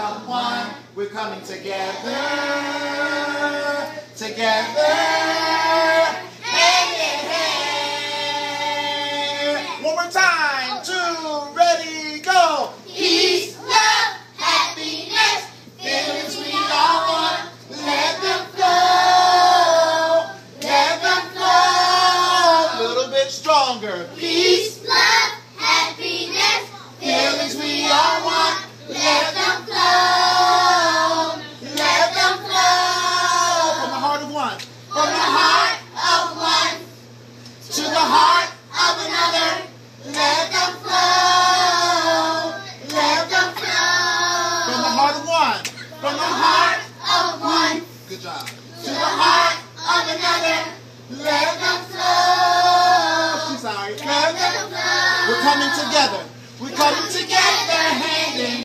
become one. We're coming together, together. Hey, hey, hey. One more time. Two, ready, go. Peace, love, happiness, Feelings we all want, let them let them. A little bit stronger. peace, love, happiness, Feelings we from the heart, of one good job. to the heart of another. Let them flow. She's sorry. Let them Let them flow. We're coming together. We're coming together.